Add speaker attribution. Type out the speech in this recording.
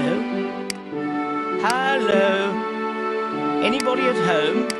Speaker 1: Hello? Hello? Anybody at home?